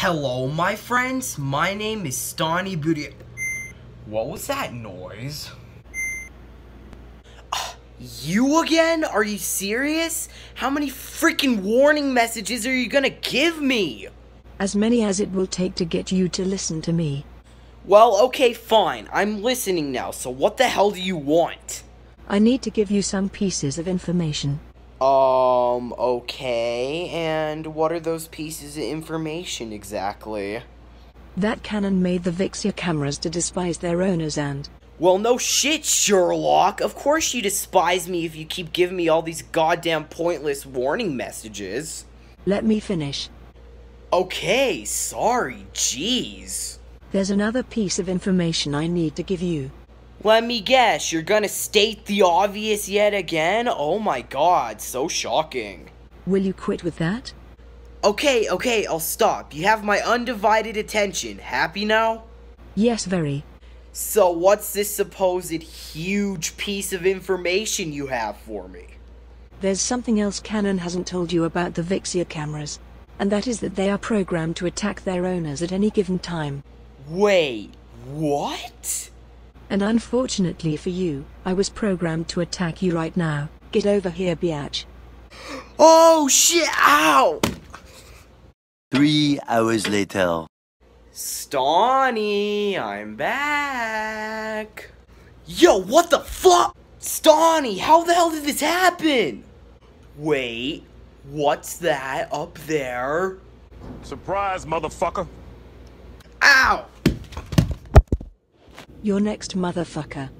Hello, my friends. My name is Stonnie Booty. What was that noise? Ah, you again? Are you serious? How many freaking warning messages are you gonna give me? As many as it will take to get you to listen to me. Well, okay, fine. I'm listening now, so what the hell do you want? I need to give you some pieces of information. Um, okay, and what are those pieces of information exactly? That Canon made the Vixia cameras to despise their owners and. Well, no shit, Sherlock. Of course you despise me if you keep giving me all these goddamn pointless warning messages. Let me finish. Okay, sorry, jeez. There's another piece of information I need to give you. Let me guess, you're gonna state the obvious yet again? Oh my god, so shocking. Will you quit with that? Okay, okay, I'll stop. You have my undivided attention. Happy now? Yes, very. So, what's this supposed huge piece of information you have for me? There's something else Canon hasn't told you about the Vixia cameras. And that is that they are programmed to attack their owners at any given time. Wait, what? And unfortunately for you, I was programmed to attack you right now. Get over here, biatch. Oh shit, ow! Three hours later. Stonnie, I'm back. Yo, what the fuck? Stonnie, how the hell did this happen? Wait, what's that up there? Surprise, motherfucker. Ow! You're next, motherfucker.